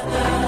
together.